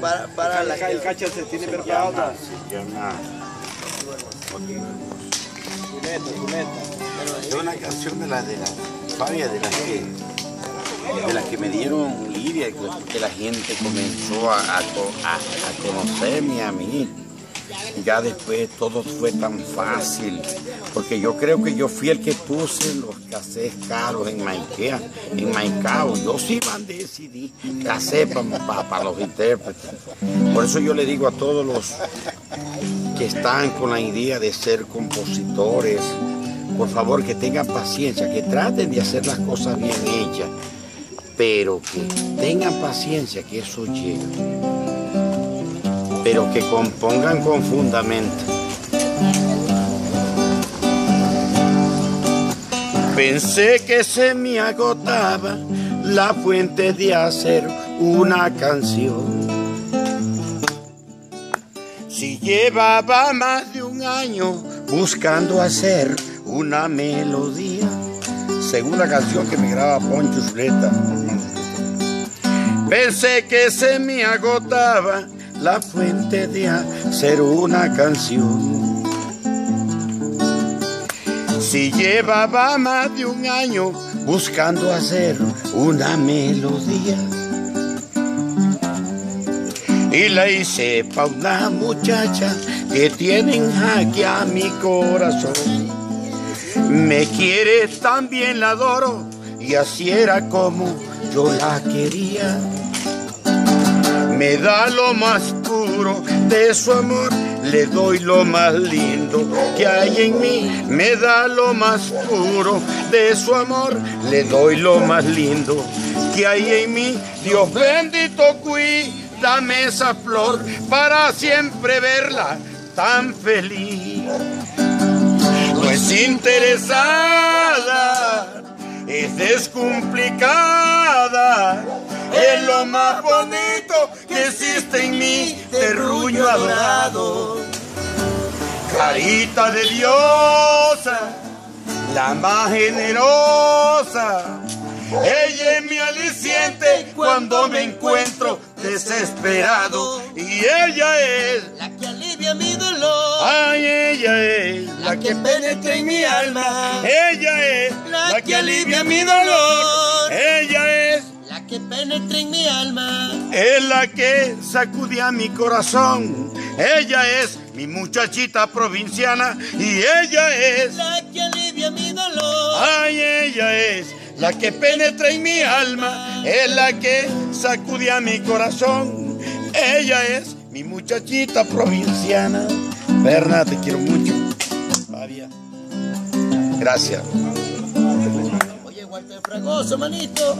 para, para la El cacha se tiene preparado. Se llama Cuneta, cuneta. Es una canción de la de las varias de las que de las que me dieron lidia, que la gente comenzó a, a- a conocerme a mí. Ya después todo fue tan fácil, porque yo creo que yo fui el que puse los cassettes caros en en Maicao. Yo sí mandé CD, cassette para los intérpretes. Por eso yo le digo a todos los que están con la idea de ser compositores, por favor que tengan paciencia, que traten de hacer las cosas bien hechas, pero que tengan paciencia que eso llega, pero que compongan con fundamento. Pensé que se me agotaba la fuente de hacer una canción. Si llevaba más de un año buscando hacer una melodía. Segunda canción que me graba Poncho Zuleta. Pensé que se me agotaba la fuente de hacer una canción. Si llevaba más de un año buscando hacer una melodía. Y la hice pa' una muchacha que tienen aquí a mi corazón. Me quiere también la adoro y así era como yo la quería. Me da lo más puro de su amor, le doy lo más lindo que hay en mí. Me da lo más puro de su amor, le doy lo más lindo que hay en mí. Dios bendito, cuídame esa flor para siempre verla tan feliz. No es interesada, es descomplicada. Es lo más bonito que existe en mí, terruño adorado. Carita de diosa, la más generosa. Ella es mi aliciente cuando me encuentro desesperado. Y ella es, La que alivia mi dolor. ay, ella es la que penetra en mi alma. Ella es la que alivia mi dolor. Penetra en mi alma. es la que sacudía mi corazón. Ella es mi muchachita provinciana y ella es, La que alivia mi dolor. ay, ella es la que penetra en mi alma, es la que sacudía mi corazón. Ella es mi muchachita provinciana. Berna, te quiero mucho. Fabia. Gracias. Walter Fragoso, manito.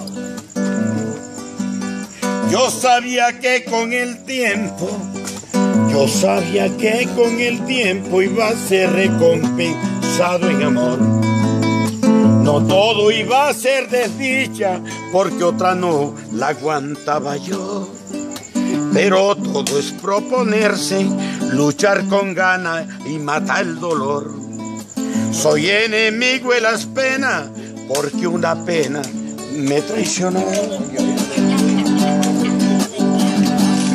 Yo sabía que con el tiempo, yo sabía que con el tiempo iba a ser recompensado en amor. No todo iba a ser desdicha, porque otra no la aguantaba yo. Pero todo es proponerse, luchar con gana y matar el dolor. Soy enemigo de las penas, porque una pena me traicionó.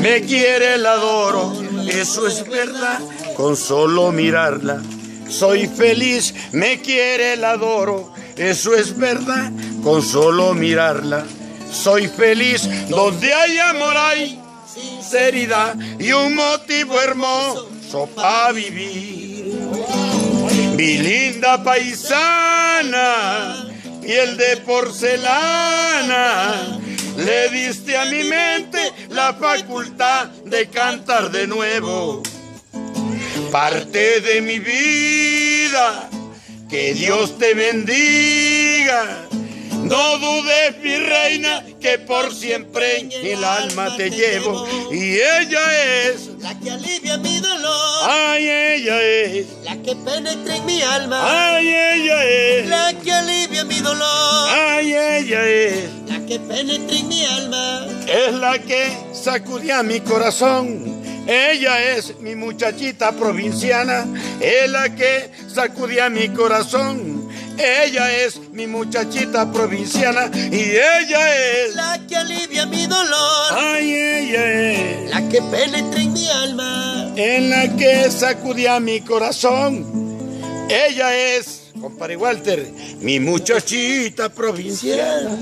Me quiere, la adoro, eso es verdad, con solo mirarla. Soy feliz, me quiere, la adoro, eso es verdad, con solo mirarla. Soy feliz, donde hay amor hay sinceridad y un motivo hermoso para vivir. Mi linda paisana, piel de porcelana, le diste a mi mente la facultad de cantar de nuevo. Parte de mi vida, que Dios te bendiga. No dudes, mi reina, que por siempre en el alma te llevo. Y ella es, que alivia mi dolor. ay, ella es, La que penetra en mi alma. ay, ella es, La que alivia mi dolor. ay, ella es. La que penetra en mi alma. es la que sacudía mi corazón. Ella es mi muchachita provinciana, es la que sacudía mi corazón. Ella es mi muchachita provinciana y ella es, La que alivia mi dolor. ay, ella es, La que penetre en mi alma. en la que sacudía mi corazón. Ella es, compadre Walter, mi muchachita provincial.